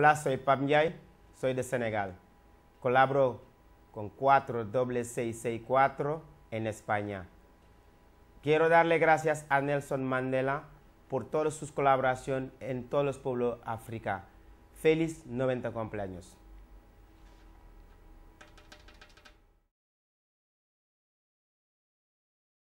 Hola, soy Pam soy de Senegal. Colaboro con 4664 en España. Quiero darle gracias a Nelson Mandela por todas sus colaboraciones en todos los pueblos de África. Feliz 90 cumpleaños.